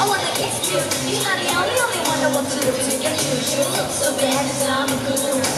I wanna kiss you. You not the only, only one that wants to. You You look so bad, it's I'm a good